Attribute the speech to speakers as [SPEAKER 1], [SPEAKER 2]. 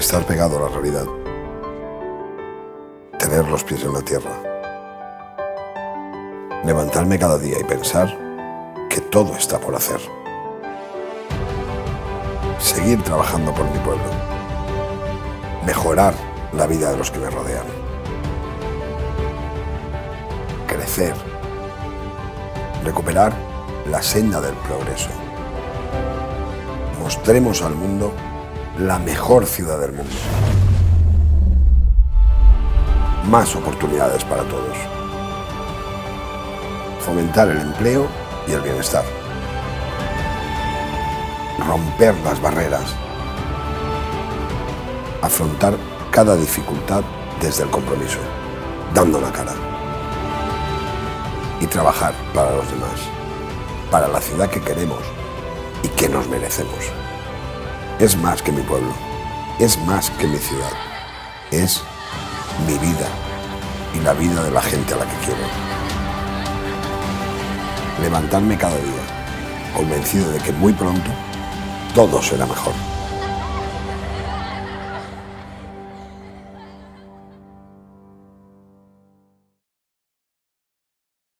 [SPEAKER 1] Estar pegado a la realidad. Tener los pies en la tierra. Levantarme cada día y pensar que todo está por hacer. Seguir trabajando por mi pueblo. Mejorar la vida de los que me rodean. Crecer. Recuperar la senda del progreso. Mostremos al mundo la mejor ciudad del mundo. Más oportunidades para todos. Fomentar el empleo y el bienestar. Romper las barreras. Afrontar cada dificultad desde el compromiso, dando la cara. Y trabajar para los demás, para la ciudad que queremos y que nos merecemos. Es más que mi pueblo, es más que mi ciudad, es mi vida y la vida de la gente a la que quiero. Levantarme cada día, convencido de que muy pronto todo será mejor.